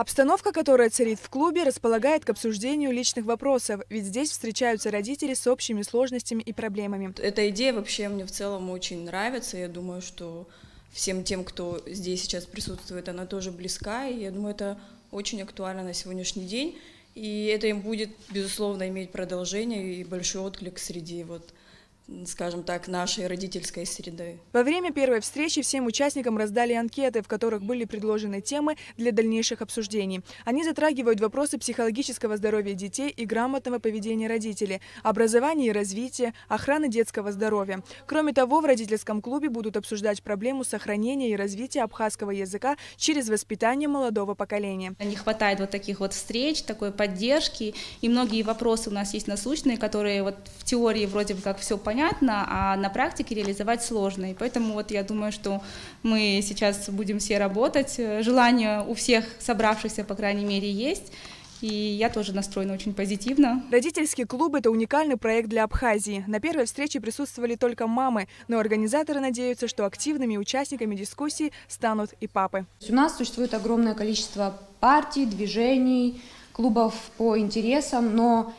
Обстановка, которая царит в клубе, располагает к обсуждению личных вопросов, ведь здесь встречаются родители с общими сложностями и проблемами. Эта идея вообще мне в целом очень нравится. Я думаю, что всем тем, кто здесь сейчас присутствует, она тоже близка. И я думаю, это очень актуально на сегодняшний день. И это им будет, безусловно, иметь продолжение и большой отклик среди вот скажем так, нашей родительской среды. Во время первой встречи всем участникам раздали анкеты, в которых были предложены темы для дальнейших обсуждений. Они затрагивают вопросы психологического здоровья детей и грамотного поведения родителей, образования и развития, охраны детского здоровья. Кроме того, в родительском клубе будут обсуждать проблему сохранения и развития абхазского языка через воспитание молодого поколения. Не хватает вот таких вот встреч, такой поддержки, и многие вопросы у нас есть насущные, которые вот в теории вроде бы как все понятно, понятно, а на практике реализовать сложно. И поэтому вот я думаю, что мы сейчас будем все работать. Желание у всех собравшихся, по крайней мере, есть. И я тоже настроена очень позитивно. Родительский клуб – это уникальный проект для Абхазии. На первой встрече присутствовали только мамы, но организаторы надеются, что активными участниками дискуссии станут и папы. У нас существует огромное количество партий, движений, клубов по интересам, но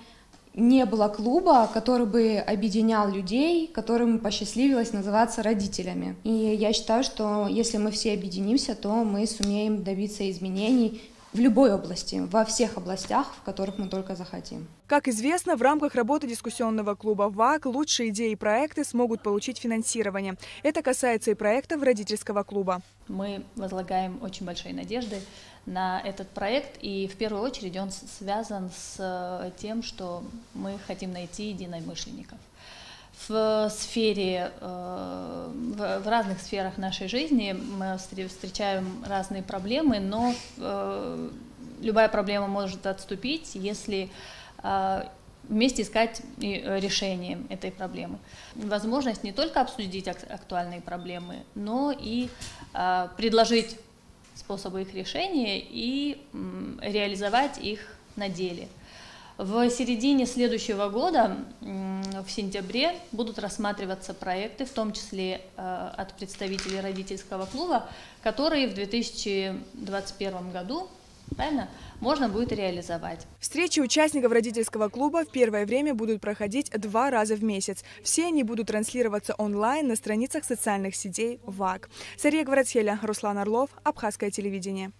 не было клуба, который бы объединял людей, которым посчастливилось называться родителями. И я считаю, что если мы все объединимся, то мы сумеем добиться изменений в любой области, во всех областях, в которых мы только захотим. Как известно, в рамках работы дискуссионного клуба ВАК лучшие идеи и проекты смогут получить финансирование. Это касается и проектов родительского клуба. Мы возлагаем очень большие надежды на этот проект, и в первую очередь он связан с э, тем, что мы хотим найти единомышленников в сфере, э, в разных сферах нашей жизни мы встречаем разные проблемы, но э, любая проблема может отступить, если э, вместе искать решение этой проблемы. Возможность не только обсудить актуальные проблемы, но и предложить способы их решения и реализовать их на деле. В середине следующего года, в сентябре, будут рассматриваться проекты, в том числе э, от представителей родительского клуба, которые в 2021 году правильно, можно будет реализовать. Встречи участников родительского клуба в первое время будут проходить два раза в месяц. Все они будут транслироваться онлайн на страницах социальных сетей ВАК. Сария Гварацхеля, Руслан Орлов, Абхазское телевидение.